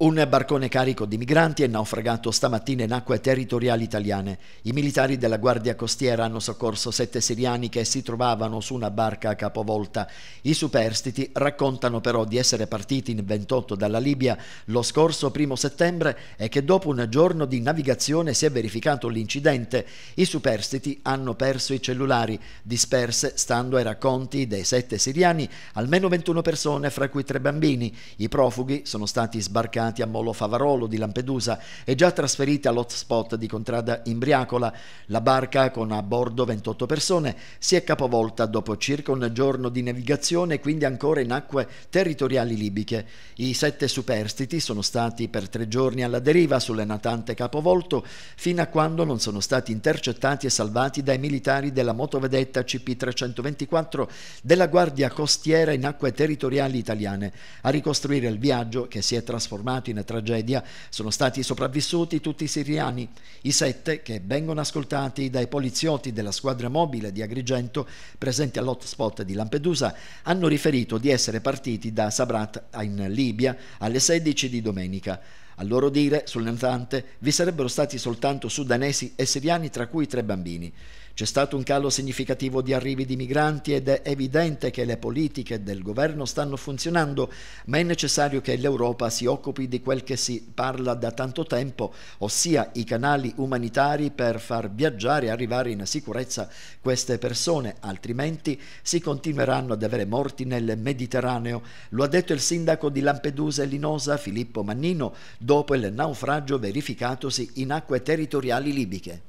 Un barcone carico di migranti è naufragato stamattina in acque territoriali italiane. I militari della Guardia Costiera hanno soccorso sette siriani che si trovavano su una barca capovolta. I superstiti raccontano però di essere partiti in 28 dalla Libia lo scorso primo settembre e che dopo un giorno di navigazione si è verificato l'incidente. I superstiti hanno perso i cellulari, disperse, stando ai racconti dei sette siriani, almeno 21 persone, fra cui tre bambini. I profughi sono stati sbarcati destinati a Molo Favarolo di Lampedusa e già trasferiti all'hotspot di Contrada Imbriacola. La barca, con a bordo 28 persone, si è capovolta dopo circa un giorno di navigazione quindi ancora in acque territoriali libiche. I sette superstiti sono stati per tre giorni alla deriva sulle natante capovolto fino a quando non sono stati intercettati e salvati dai militari della motovedetta CP324 della Guardia Costiera in acque territoriali italiane a ricostruire il viaggio che si è trasformato trasformato in tragedia, sono stati sopravvissuti tutti i siriani. I sette, che vengono ascoltati dai poliziotti della squadra mobile di Agrigento presenti all'hotspot di Lampedusa, hanno riferito di essere partiti da Sabrat in Libia alle 16 di domenica. A loro dire, sul Natante, vi sarebbero stati soltanto sudanesi e siriani, tra cui tre bambini. C'è stato un calo significativo di arrivi di migranti ed è evidente che le politiche del governo stanno funzionando, ma è necessario che l'Europa si occupi di quel che si parla da tanto tempo, ossia i canali umanitari per far viaggiare e arrivare in sicurezza queste persone, altrimenti si continueranno ad avere morti nel Mediterraneo. Lo ha detto il sindaco di Lampedusa e Linosa, Filippo Mannino, dopo il naufragio verificatosi in acque territoriali libiche.